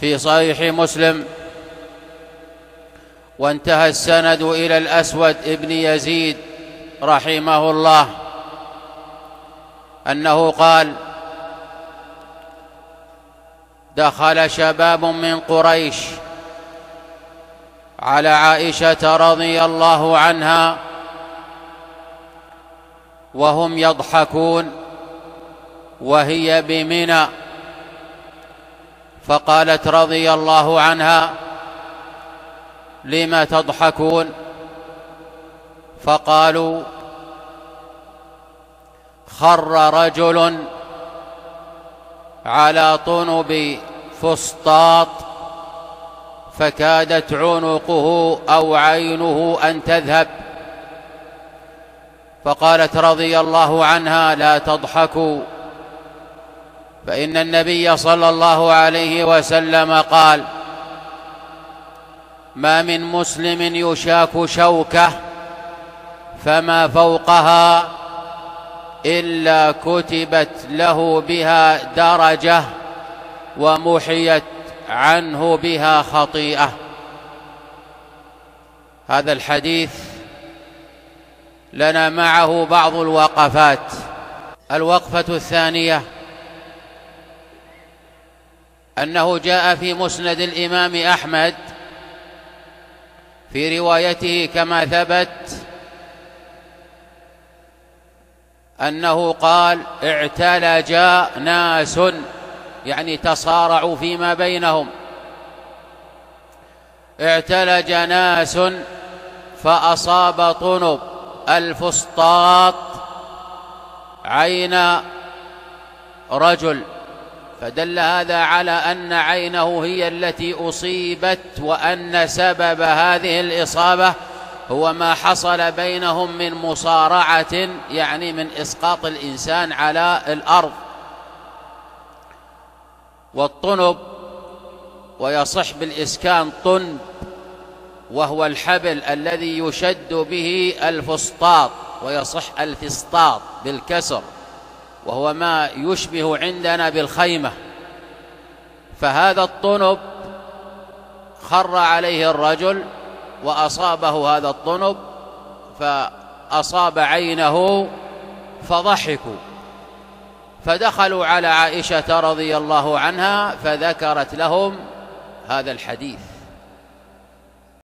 في صحيح مسلم. وانتهى السند إلى الأسود ابن يزيد رحمه الله. أنه قال دخل شباب من قريش على عائشة رضي الله عنها وهم يضحكون وهي بمنى. فقالت رضي الله عنها لم تضحكون؟ فقالوا خر رجل على طنب فسطاط فكادت عنقه أو عينه أن تذهب. فقالت رضي الله عنها لا تضحكوا. فإن النبي صلى الله عليه وسلم قال ما من مسلم يشاك شوكة فما فوقها إلا كتبت له بها درجة ومحيت عنه بها خطيئة. هذا الحديث لنا معه بعض الوقفات. الوقفة الثانية أنه جاء في مسند الإمام أحمد في روايته كما ثبت أنه قال اعتلج ناس يعني تصارعوا فيما بينهم. اعتلج ناس فأصاب طنب الفسطاط عين رجل. فدل هذا على أن عينه هي التي أصيبت وأن سبب هذه الإصابة هو ما حصل بينهم من مصارعة يعني من إسقاط الإنسان على الأرض. والطنب ويصح بالإسكان طنب وهو الحبل الذي يشد به الفسطاط ويصح الفسطاط بالكسر. وهو ما يشبه عندنا بالخيمة. فهذا الطنب خر عليه الرجل وأصابه هذا الطنب فأصاب عينه فضحكوا. فدخلوا على عائشة رضي الله عنها فذكرت لهم هذا الحديث.